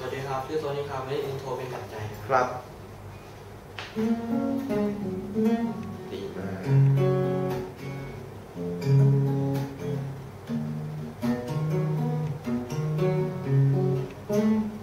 สวัสดีครับชื่อโซนี่ครับไม่ได้อินโทรเป็นกัดใจครับดีมากค